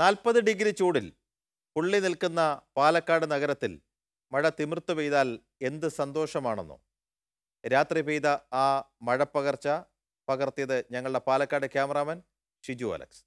നാൽപ്പത് ഡിഗ്രി ചൂടിൽ പുള്ളി നിൽക്കുന്ന പാലക്കാട് നഗരത്തിൽ മഴ തിമിർത്തു പെയ്താൽ എന്ത് സന്തോഷമാണെന്നോ? രാത്രി പെയ്ത ആ മഴപ്പകർച്ച പകർത്തിയത് ഞങ്ങളുടെ പാലക്കാട് ക്യാമറാമാൻ ഷിജു അലക്സ്.